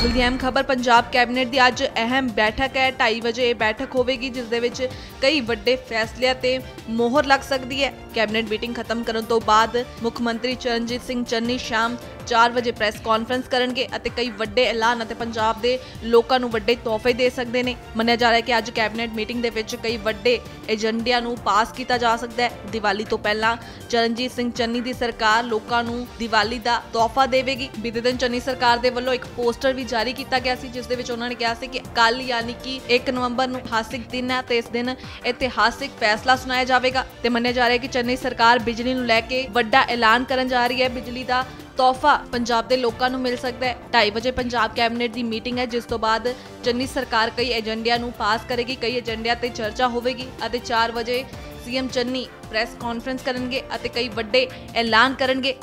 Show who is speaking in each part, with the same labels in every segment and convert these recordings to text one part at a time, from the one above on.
Speaker 1: ਇਸ ਵੇਲੇ ਦੀ ਅਹਿਮ ਖਬਰ, ਪੰਜਾਬ ਕੈਬਨਿਟ ਦੀ ਅੱਜ ਅਹਿਮ ਬੈਠਕ ਹੈ। 2:30 ਵਜੇ ਇਹ ਬੈਠਕ ਹੋਵੇਗੀ, ਜਿਸ ਦੇ ਵਿੱਚ ਕਈ ਵੱਡੇ ਫੈਸਲਿਆਂ ਤੇ ਮੋਹਰ ਲੱਗ ਸਕਦੀ ਹੈ। ਕੈਬਨਿਟ ਮੀਟਿੰਗ ਖਤਮ ਕਰਨ ਤੋਂ ਬਾਅਦ ਮੁੱਖ ਮੰਤਰੀ ਚਰਨਜੀਤ ਸਿੰਘ ਚੰਨੀ ਸ਼ਾਮ 4 ਵਜੇ ਪ੍ਰੈਸ ਕਾਨਫਰੰਸ ਕਰਨਗੇ ਅਤੇ ਕਈ ਵੱਡੇ ਐਲਾਨ ਅਤੇ ਪੰਜਾਬ ਦੇ ਲੋਕਾਂ ਨੂੰ ਵੱਡੇ ਤੋਹਫੇ ਦੇ ਸਕਦੇ ਨੇ। ਮੰਨਿਆ ਜਾ ਰਿਹਾ ਹੈ ਕਿ ਅੱਜ ਕੈਬਨਿਟ ਮੀਟਿੰਗ ਦੇ ਵਿੱਚ ਕਈ ਵੱਡੇ ਏਜੰਡਿਆਂ ਨੂੰ ਪਾਸ ਕੀਤਾ ਜਾ ਸਕਦਾ ਹੈ। ਦੀਵਾਲੀ ਤੋਂ ਪਹਿਲਾਂ ਚਰਨਜੀਤ ਸਿੰਘ ਚੰਨੀ ਦੀ ਸਰਕਾਰ ਲੋਕਾਂ ਨੂੰ ਦੀਵਾਲੀ ਦਾ ਤੋਹਫਾ ਦੇਵੇਗੀ। ਬੀਤੇ ਦਿਨ ਚੰਨੀ ਸਰਕਾਰ ਦੇ ਵੱਲੋਂ ਇੱਕ ਪੋਸਟਰ ਵੀ ਜਾਰੀ ਕੀਤਾ ਗਿਆ ਸੀ, ਜਿਸ ਦੇ ਵਿੱਚ ਉਹਨਾਂ ਨੇ ਕਿਹਾ ਸੀ ਕਿ ਕੱਲ ਯਾਨੀ ਕਿ 1 ਨਵੰਬਰ ਨੂੰ ਇਤਿਹਾਸਿਕ ਦਿਨ ਹੈ ਤੇ ਇਸ ਦਿਨ ਇਤਿਹਾਸਿਕ ਫੈਸਲਾ ਸੁਣਾਇਆ ਜਾਵੇਗਾ। ਤੇ ਮੰਨਿਆ ਜਾ ਰਿਹਾ ਹੈ ਕਿ ਚੰਨੀ ਸਰਕਾਰ ਬਿਜਲੀ ਨੂੰ ਲੈ ਕੇ ਵੱਡਾ ਐਲਾਨ ਕਰਨ ਜਾ ਰਹੀ ਹੈ। ਬਿਜਲੀ ਦਾ ਤੋਹਫਾ ਪੰਜਾਬ ਦੇ ਲੋਕਾਂ ਨੂੰ ਮਿਲ ਸਕਦਾ ਹੈ। 2:30 ਵਜੇ ਪੰਜਾਬ ਕੈਬਨਿਟ ਦੀ ਮੀਟਿੰਗ ਹੈ, ਜਿਸ ਤੋਂ ਬਾਅਦ ਚੰਨੀ ਸਰਕਾਰ ਕਈ ਏਜੰਡਿਆਂ ਨੂੰ ਪਾਸ ਕਰੇਗੀ, ਕਈ ਏਜੰਡਿਆਂ ਤੇ ਚਰਚਾ ਹੋਵੇਗੀ ਅਤੇ 4 ਵਜੇ ਸੀਐਮ ਚੰਨੀ ਪ੍ਰੈਸ ਕਾਨਫਰੰਸ ਕਰਨਗੇ ਅਤੇ ਕਈ ਵੱਡੇ ਐਲਾਨ ਕਰਨਗੇ।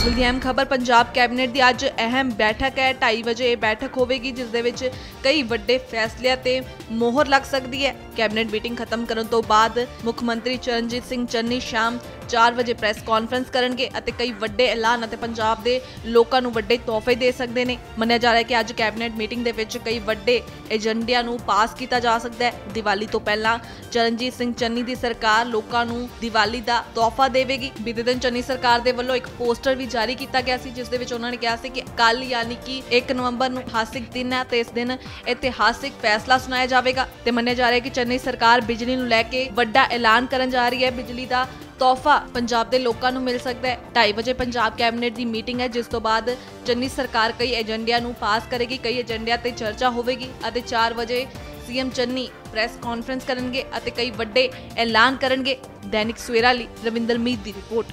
Speaker 1: ਇਸ ਵੇਲੇ ਦੀ ਅਹਿਮ ਖਬਰ, ਪੰਜਾਬ ਕੈਬਨਿਟ ਦੀ ਅੱਜ ਅਹਿਮ ਬੈਠਕ ਹੈ। 2:30 ਵਜੇ ਇਹ ਬੈਠਕ ਹੋਵੇਗੀ, ਜਿਸ ਦੇ ਵਿੱਚ ਕਈ ਵੱਡੇ ਫੈਸਲਿਆਂ ਤੇ ਮੋਹਰ ਲੱਗ ਸਕਦੀ ਹੈ। ਕੈਬਨਿਟ ਮੀਟਿੰਗ ਖਤਮ ਕਰਨ ਤੋਂ ਬਾਅਦ ਮੁੱਖ ਮੰਤਰੀ ਚਰਨਜੀਤ ਸਿੰਘ ਚੰਨੀ ਸ਼ਾਮ 4 ਵਜੇ ਪ੍ਰੈਸ ਕਾਨਫਰੰਸ ਕਰਨਗੇ ਅਤੇ ਕਈ ਵੱਡੇ ਐਲਾਨ ਅਤੇ ਪੰਜਾਬ ਦੇ ਲੋਕਾਂ ਨੂੰ ਵੱਡੇ ਤੋਹਫੇ ਦੇ ਸਕਦੇ ਨੇ। ਮੰਨਿਆ ਜਾ ਰਿਹਾ ਹੈ ਕਿ ਅੱਜ ਕੈਬਨਿਟ ਮੀਟਿੰਗ ਦੇ ਵਿੱਚ ਕਈ ਵੱਡੇ ਏਜੰਡਿਆਂ ਨੂੰ ਪਾਸ ਕੀਤਾ ਜਾ ਸਕਦਾ ਹੈ। ਦੀਵਾਲੀ ਤੋਂ ਪਹਿਲਾਂ ਚਰਨਜੀਤ ਸਿੰਘ ਚੰਨੀ ਦੀ ਸਰਕਾਰ ਲੋਕਾਂ ਨੂੰ ਦੀਵਾਲੀ ਦਾ ਤੋਹਫਾ ਦੇਵੇਗੀ। ਬੀਤੇ ਦਿਨ ਚੰਨੀ ਸਰਕਾਰ ਦੇ ਵੱਲੋਂ ਇੱਕ ਪੋਸਟਰ ਵੀ ਜਾਰੀ ਕੀਤਾ ਗਿਆ ਸੀ, ਜਿਸ ਦੇ ਵਿੱਚ ਉਹਨਾਂ ਨੇ ਕਿਹਾ ਸੀ ਕਿ ਕੱਲ ਯਾਨੀ ਕਿ 1 ਨਵੰਬਰ ਨੂੰ ਇਤਿਹਾਸਿਕ ਦਿਨ ਹੈ ਤੇ ਇਸ ਦਿਨ ਇਤਿਹਾਸਿਕ ਫੈਸਲਾ ਸੁਣਾਇਆ ਜਾਵੇਗਾ ਤੇ ਮੰਨਿਆ ਜਾ ਰਿਹਾ ਹੈ ਕਿ ਚੰਨੀ ਸਰਕਾਰ ਬਿਜਲੀ ਨੂੰ ਲੈ ਕੇ ਵੱਡਾ ਐਲਾਨ ਕਰਨ ਜਾ ਰਹੀ ਹੈ। ਬਿਜਲੀ ਦਾ ਤੋਹਫਾ ਪੰਜਾਬ ਦੇ ਲੋਕਾਂ ਨੂੰ ਮਿਲ ਸਕਦਾ ਹੈ। 2:30 ਵਜੇ ਪੰਜਾਬ ਕੈਬਨਿਟ ਦੀ ਮੀਟਿੰਗ ਹੈ, ਜਿਸ ਤੋਂ ਬਾਅਦ ਚੰਨੀ ਸਰਕਾਰ ਕਈ ਏਜੰਡਿਆਂ ਨੂੰ ਪਾਸ ਕਰੇਗੀ, ਕਈ ਏਜੰਡਿਆਂ ਤੇ ਚਰਚਾ ਹੋਵੇਗੀ ਅਤੇ 4 ਵਜੇ ਸੀਐਮ ਚੰਨੀ ਪ੍ਰੈਸ ਕਾਨਫਰੰਸ ਕਰਨਗੇ ਅਤੇ ਕਈ ਵੱਡੇ ਐਲਾਨ ਕਰਨਗੇ। ਦੈਨਿਕ ਸਵੇਰਾ ਲਈ ਰਵਿੰਦਰ ਮੀਤ ਦੀ report.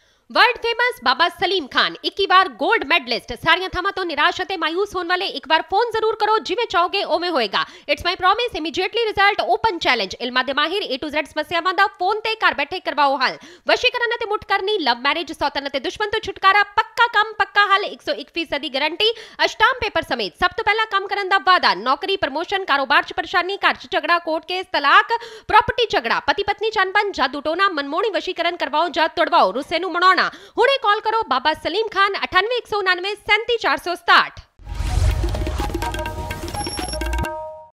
Speaker 2: World famous Baba Salim Khan 21 ਵਾਰ 골ਡ ਮੈਡਲਿਸਟ ਸਾਰੀਆਂ ਥਾਵਾਂ ਤੋਂ ਨਿਰਾਸ਼ ਅਤੇ ਮਾਇੂਸ ਹੋਣ ਵਾਲੇ ਇੱਕ ਵਾਰ ਫੋਨ ਜ਼ਰੂਰ ਕਰੋ ਜਿਵੇਂ ਚਾਹੋਗੇ ਉਵੇਂ ਹੋਏਗਾ it's my promise immediately result open challenge ਇਲਮਾ ਦੇ ਮਾਹਿਰ A to Z ਸਮੱਸਿਆਵਾਂ ਦਾ ਫੋਨ ਤੇ ਘਰ ਬੈਠੇ ਕਰਵਾਓ ਹੱਲ ਵਸ਼ੀਕਰਨ ਅਤੇ ਮੁੱਠ ਲਵ ਮੈਰਿਜ ਸੌਤਨ ਅਤੇ ਦੁਸ਼ਮਣ ਤੋਂ ਛੁਟਕਾਰਾ ਪੱਕਾ ਕੰਮ ਪੱਕਾ ਹੱਲ 101% ਦੀ ਗਾਰੰਟੀ ਅਸ਼ਟਾਮ ਪੇਪਰ ਸਮੇਤ ਸਭ ਤੋਂ ਪਹਿਲਾਂ ਕੰਮ ਕਰਨ ਦਾ ਵਾਅਦਾ ਨੌਕਰੀ ਪ੍ਰਮੋਸ਼ਨ ਕਾਰੋਬਾਰ 'ਚ ਪਰੇਸ਼ਾਨੀ ਘਰ 'ਚ ਝਗੜਾ ਕੋਰਟ ਕੇਸ ਤਲਾਕ ਪ੍ਰਾਪਰਟੀ ਝਗੜਾ ਪਤੀ ਪਤਨੀ ਚੰਪਨ ਜਾਦੂ ਟੋਨਾ ਮਨਮੋਹਣੀ ਵਸ਼ੀਕਰਨ ਕਰਵਾਓ ਜਾਂ ਤੁੜਵਾਓ ਰੁੱਸੇ ਨੂੰ ਮਨਾਉਣਾ ਹੁਣੇ ਕਾਲ ਕਰੋ ਬਾਬਾ ਸਲੀਮ ਖਾਨ 9819937467